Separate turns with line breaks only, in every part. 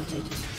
executed.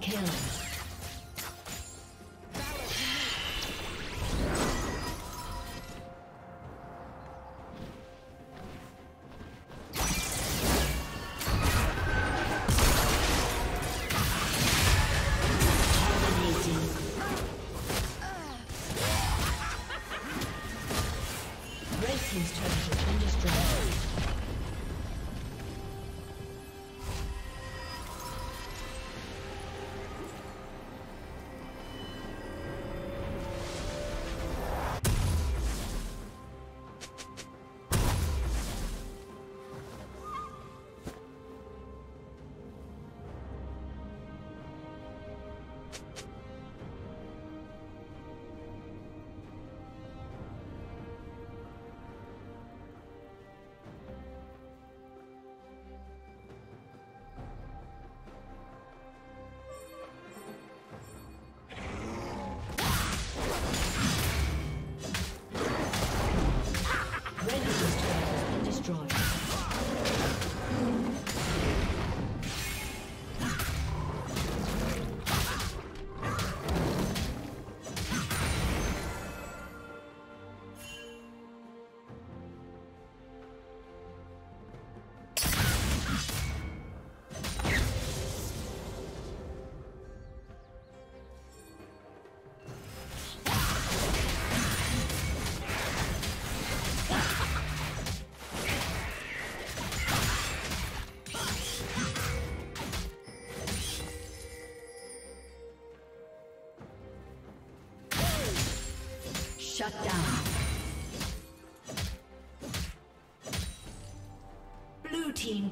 Kill.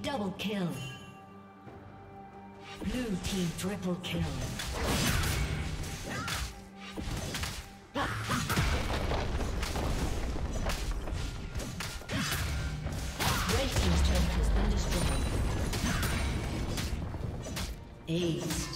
Double kill. Blue team triple kill. Red team's turret has been destroyed. Ace.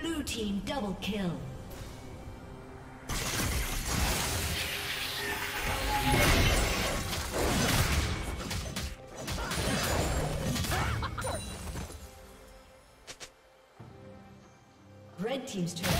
Blue team double kill. Red team's turret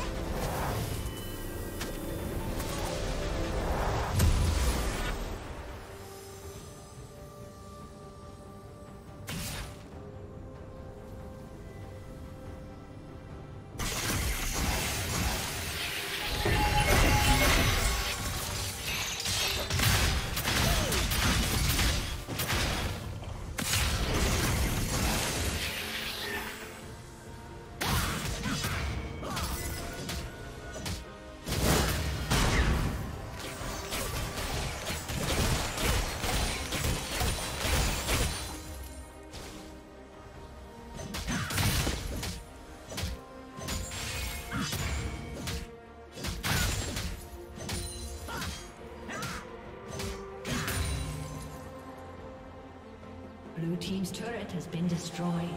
has been destroyed.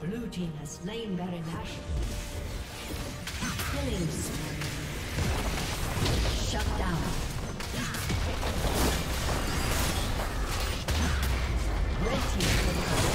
Blue team has slain Baron Killing Shut down. Red team